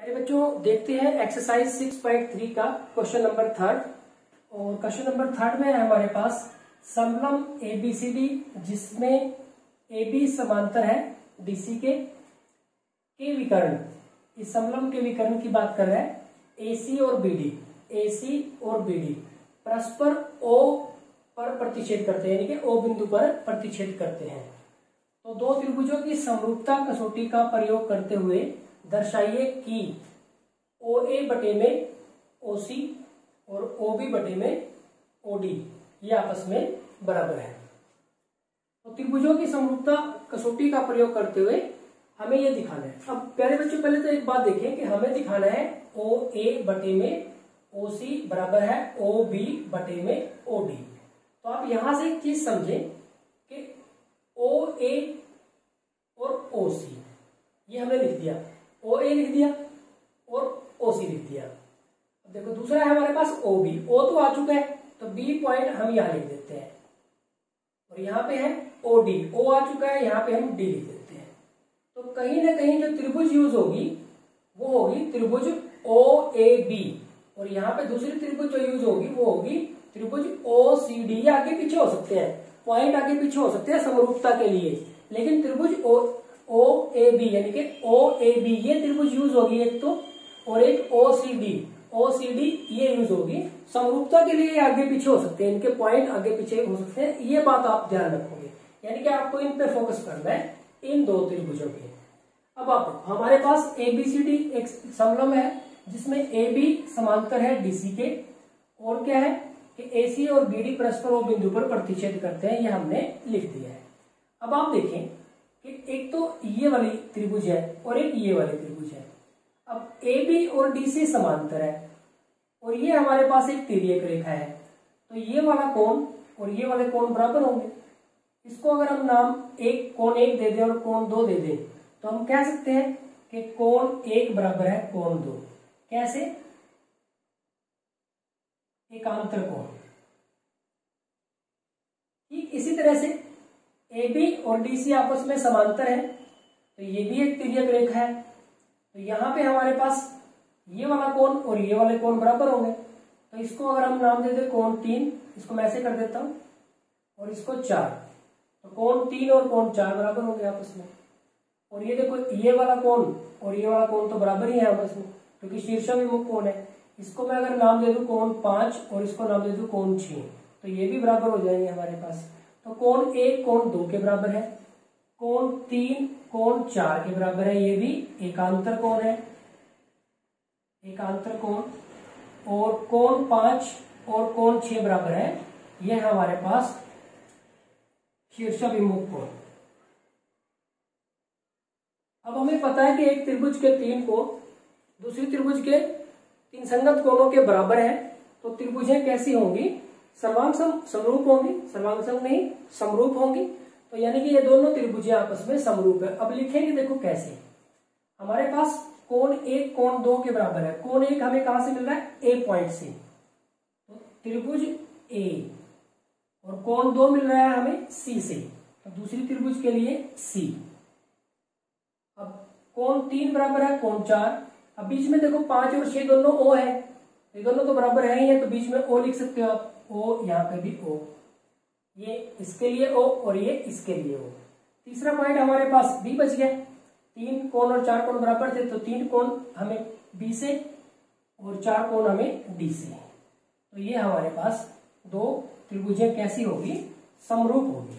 प्यारे बच्चों, देखते हैं एक्सरसाइज सिक्स पॉइंट थ्री का क्वेश्चन नंबर थर्ड और क्वेश्चन नंबर थर्ड में है हमारे पास समलम एबीसीडी जिसमें ए बी समांतर है डीसी के. के विकर्ण. इस समलम के विकर्ण की बात कर रहे हैं एसी और बीडी एसी और बीडी परस्पर ओ पर प्रतिच्छेद करते हैं, यानी कि ओ बिंदु पर प्रतिच्छेद करते हैं। तो दो त्रिभुजों की समरूपता कसौटी का प्रयोग करते हुए दर्शाइए कि ओ ए बटे में ओ सी और ओ बी बटे में ओ डी ये आपस में बराबर है। तो त्रिभुजों की समरूपता कसौटी का प्रयोग करते हुए हमें यह दिखाना है। अब प्यारे बच्चों, पहले तो एक बात देखें कि हमें दिखाना है ओ ए बटे में ओ सी बराबर है ओ बी बटे में ओ डी तो आप यहाँ से एक चीज़ समझे कि ओ ए और ओ सी ये हमने लिख दिया। ओ ए लिख दिया और ओ सी लिख दिया। अब देखो, दूसरा है हमारे पास ओ बी ओ तो आ चुका है तो बी पॉइंट हम यहाँ लिख देते हैं। और यहाँ पे है ओ डी ओ आ चुका है, यहाँ पे हम डी लिख देते हैं। तो कहीं ना कहीं जो त्रिभुज यूज़ होगी, वो होगी त्रिभुज ओ ए बी और यहाँ पे दूसरी त्रिभुज जो यूज़ होगी, वो होगी त्रिभुज ओ सी डी आगे पीछे हो सकते हैं। पॉइंट आगे पीछे हो सकते हैं समरूपता के लिए। लेकिन त्रिभुज ओ ओ ए बी यानी कि ओ ए बी ये त्रिभुज यूज़ होगी एक तो और एक O C D O C D ये यूज़ होगी। समरूपता के लिए आगे पीछे हो सकते हैं, इनके पॉइंट आगे पीछे हो सकते हैं। ये बात आप ध्यान रखोगे। यानी कि आपको इन पे फोकस करना है, इन दो त्रिभुजों पे। अब आप, हमारे पास ए बी सी डी एक समलम है, जिसमें ए बी समांतर है डीसी के। और क्या है कि एसी और बीडी परस्पर वो बिंदु पर प्रतिच्छेद करते हैं, ये हमने लिख दिया है। अब आप देखें कि एक तो ये वाली त्रिभुज है और एक ये वाली त्रिभुज है। अब ए बी और डी सी समांतर है और ये हमारे पास एक तिर्यक रेखा है। तो ये वाला कोण और ये वाले कोण बराबर होंगे। इसको अगर हम नाम एक, कोण एक दे दें और कोण दो दे दें तो हम कह सकते हैं कि कोण एक बराबर है कोण दो। कैसे? एकांतर कोण। ठीक इसी तरह से ए बी और डी सी आपस में समांतर है तो ये भी एक तिर्यक रेखा है। तो यहाँ पे हमारे पास ये वाला कोण और ये वाले कोण बराबर होंगे। तो इसको अगर हम नाम दे दे कोण तीन, इसको मैं ऐसे कर देता हूँ, और इसको चार। तो कोण तीन और कोण चार बराबर होंगे आपस में। और ये देखो, ये वाला कोण और ये वाला कोण तो बराबर ही है आपस में, क्योंकि शीर्षाभिमुख कोण है। इसको मैं अगर नाम दे दू कोण पाँच और इसको नाम दे दू कोण छ तो ये भी बराबर हो जाएँगे हमारे पास। तो कोण एक, कोण दो के बराबर है। कोण तीन, कोण चार के बराबर है। ये भी एकांतर कोण है। एकांतर कोण। और कोण पाँच और कोण छ बराबर है। यह हमारे पास शीर्षाभिमुख कोण। अब हमें पता है कि एक त्रिभुज के तीन को दूसरी त्रिभुज के तीन संगत कोणों के बराबर है। तो त्रिभुजें कैसी होंगी? सर्वांग समरूप होंगे सर्वांग नहीं समरूप होंगी। तो यानी कि ये दोनों त्रिभुजें आपस में समरूप है। अब लिखेंगे देखो कैसे। हमारे पास कोण एक, कोण दो के बराबर है। कोण एक हमें कहाँ से मिल रहा है? ए पॉइंट से। तो त्रिभुज ए और कोण दो मिल रहा है हमें सी से। तो दूसरी त्रिभुज के लिए सी अब कोण तीन बराबर है, कोण चार। अब बीच में देखो पाँच और छह दोनों ओ है। ये दोनों तो बराबर है ही है तो बीच में ओ लिख सकते हो आप। ओ यहाँ पे भी ओ। ये इसके लिए ओ और ये इसके लिए ओ। तीसरा पॉइंट हमारे पास बी बच गया। तीन कोण और चार कोण बराबर थे तो तीन कोण हमें बी से और चार कोण हमें डी से। तो ये हमारे पास दो त्रिभुजें कैसी होगी? समरूप होगी।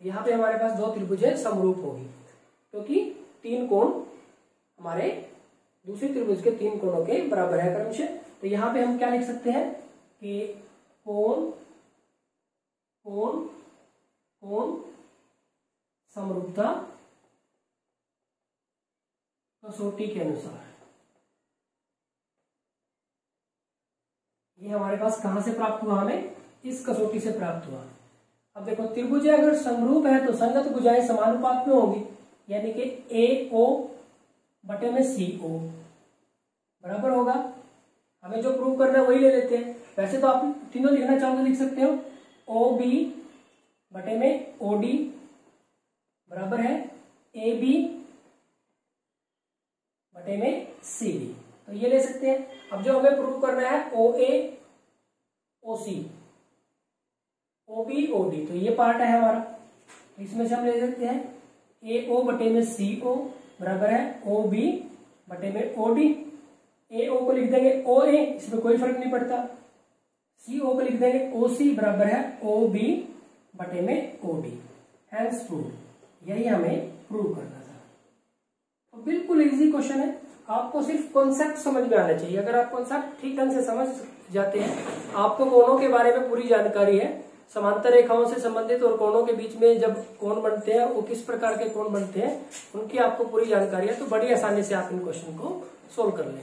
यहाँ पे हमारे पास दो त्रिभुजें समरूप होगी, क्योंकि तीन कोण हमारे दूसरी त्रिभुज के तीन कोणों के बराबर है क्रमशः। तो यहाँ पे हम क्या लिख सकते हैं कि कोण कोण कोण समरूपता कसौटी के अनुसार ये हमारे पास कहाँ से प्राप्त हुआ हमें? इस कसौटी से प्राप्त हुआ। अब देखो, त्रिभुज अगर समरूप है तो संगत भुजाएँ समानुपात में होगी। यानी कि ए ओ बटे में सी ओ। बराबर होगा? हमें जो प्रूव करना है वही ले लेते हैं। वैसे तो आप तीनों लिखना चाहो तो लिख सकते हो। ओ बी बटे में ओ डी बराबर है ए बी बटे में सी डी तो ये ले सकते हैं। अब जो हमें प्रूव करना है ओ ए ओ सी ओ बी ओ डी तो ये पार्ट है हमारा। इसमें से हम ले सकते हैं। ए ओ बटे में सी ओ बराबर है ओ बी बटे में ओ डी ए ओ को लिख देंगे ओ ए, इसमें कोई फ़र्क नहीं पड़ता। सी ओ को लिख देंगे ओ सी बराबर है ओ बी बटे में ओ डी। हैंस प्रूव यही हमें प्रूव करना था। तो बिल्कुल इजी क्वेश्चन है। आपको सिर्फ़ कॉन्सेप्ट समझ में आना चाहिए। अगर आप कॉन्सेप्ट ठीक ढंग से समझ जाते हैं, आपको कोनों के बारे में पूरी जानकारी है, समांतर रेखाओं से संबंधित और कोणों के बीच में जब कोण बनते हैं, वो किस प्रकार के कोण बनते हैं, उनकी आपको पूरी जानकारी है तो बड़ी आसानी से आप इन क्वेश्चन को सोल्व कर लें।